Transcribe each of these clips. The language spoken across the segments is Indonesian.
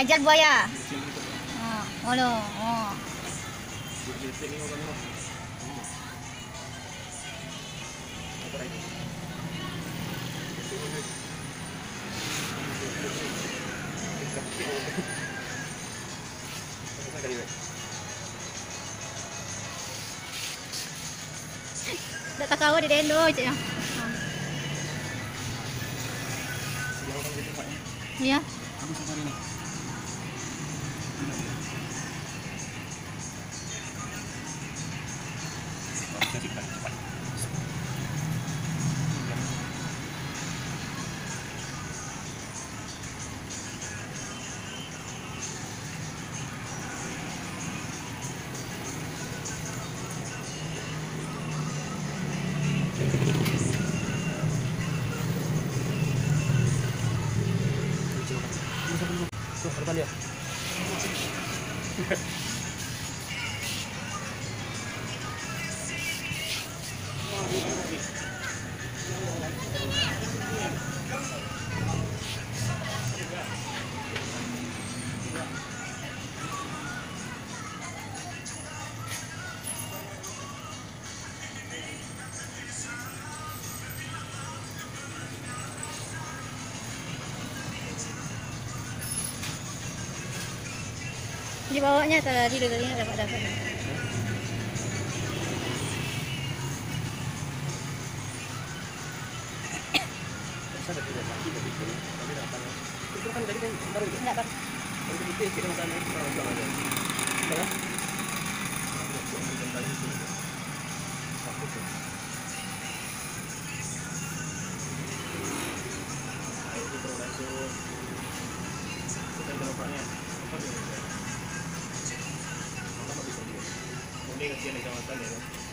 Hajar buaya. Waduh. Oh. Tak kawan di dendo cik ya. Ya. Tuh, depan dia. Yeah. Di bawahnya tadi dengarnya dapat dapat. Ada tapi tapi. Itu kan tadi kan itu kita makan 目が強いのが分かん。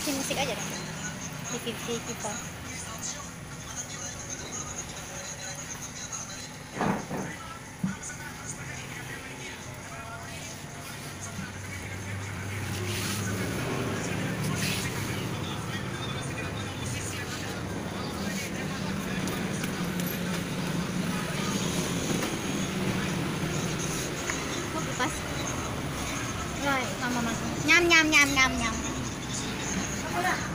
Si musik aja deh. Di TV kita. Rồi, masuk. Nyam nyam nyam nyam Hola.